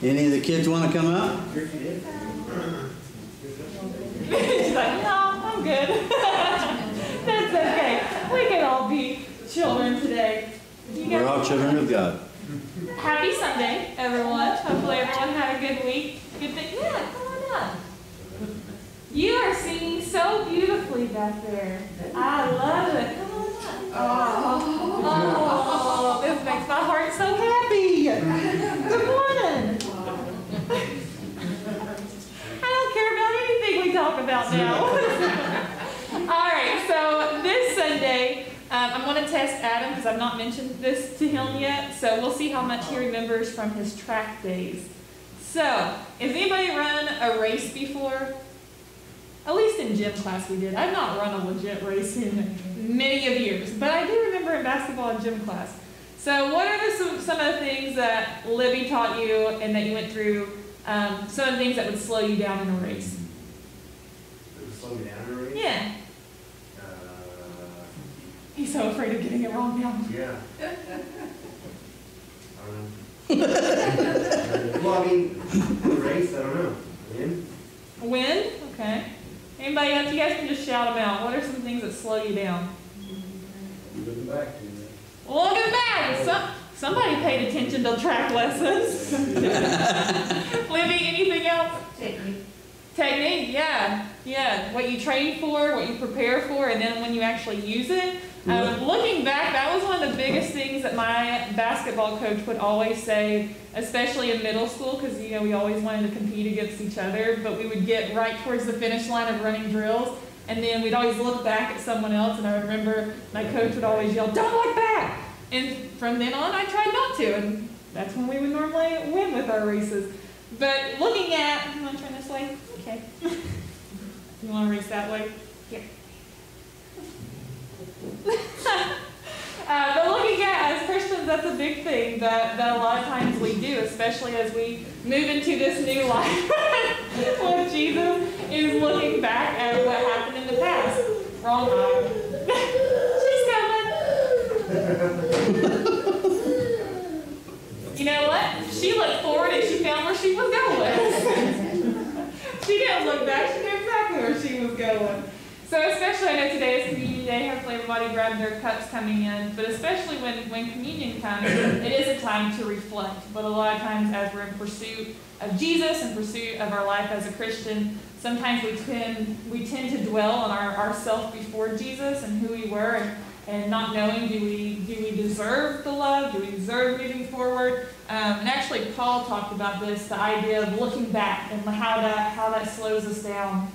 kids want to come up? She's like, no, I'm good. That's okay. We can all be children today. We're all children of God. happy Sunday, everyone. Hopefully everyone had a good week. Good thing. Yeah, come on up. You are singing so beautifully back there. I love it. Come on up. Oh, this makes my heart so happy. Good morning. I don't care about anything about now. All right, so this Sunday, um, I'm going to test Adam because I've not mentioned this to him yet. So we'll see how much he remembers from his track days. So, has anybody run a race before? At least in gym class we did. I've not run a legit race in many of years, but I do remember in basketball and gym class. So what are the, some, some of the things that Libby taught you and that you went through, um, some of the things that would slow you down in a race? It slow me down a race. Yeah. Uh, He's so afraid of getting it wrong now. yeah. I don't know. well, I mean, the race, I don't know. Win? Win? Okay. Anybody else? You guys can just shout them out. What are some things that slow you down? Looking back. Looking back, some, somebody paid attention to track lessons. Libby, anything else? Technique. Technique, yeah, yeah. What you train for, what you prepare for, and then when you actually use it. Um, looking back, that was one of the biggest things that my basketball coach would always say, especially in middle school, because you know we always wanted to compete against each other. But we would get right towards the finish line of running drills, and then we'd always look back at someone else. And I remember my coach would always yell, "Don't look back!" And from then on, I tried not to, and that's when we would normally win with our races. But looking at, you want to turn this way? Okay. you want to race that way? Here. uh, but looking at as Christians, that's a big thing that, that a lot of times we do, especially as we move into this new life with Jesus, is looking back at what happened in the past. Wrong eye. She's coming. you know what? She looked forward and she found where she was going. she didn't look back. Was going. So especially, I know today is Communion Day. Hopefully everybody grabbed their cups coming in. But especially when, when communion comes, it is a time to reflect. But a lot of times as we're in pursuit of Jesus and pursuit of our life as a Christian, sometimes we tend, we tend to dwell on our, ourself before Jesus and who we were and, and not knowing do we, do we deserve the love? Do we deserve moving forward? Um, and actually Paul talked about this, the idea of looking back and how that, how that slows us down.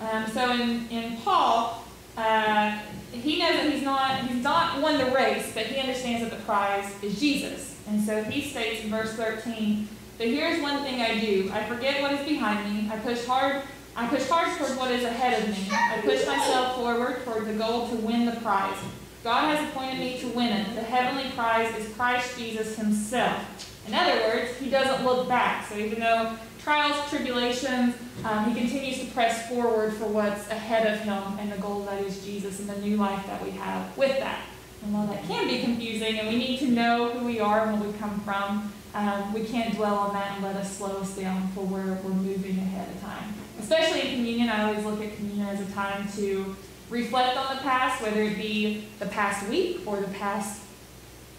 Um, so in, in Paul, uh, he knows that he's not, he's not won the race, but he understands that the prize is Jesus. And so he states in verse 13, but here's one thing I do. I forget what is behind me. I push hard, I push hard toward what is ahead of me. I push myself forward toward the goal to win the prize. God has appointed me to win it. The heavenly prize is Christ Jesus himself. In other words, he doesn't look back. So even though trials, tribulations, um, he continues to press forward for what's ahead of him and the goal that is Jesus and the new life that we have with that. And while that can be confusing and we need to know who we are and where we come from, um, we can't dwell on that and let us slow us down for where we're moving ahead of time. Especially in communion, I always look at communion as a time to reflect on the past, whether it be the past week or the past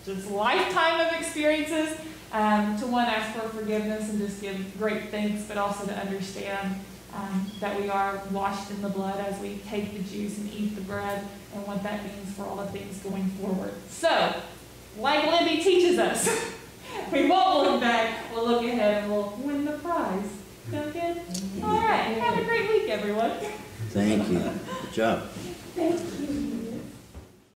just lifetime of experiences, um, to one, ask for forgiveness and just give great thanks, but also to understand um, that we are washed in the blood as we take the juice and eat the bread and what that means for all the things going forward. So, like Libby teaches us, we won't look back, we'll look ahead and we'll win the prize. Sound good? All right, have a great week, everyone. Thank you. Good job. Thank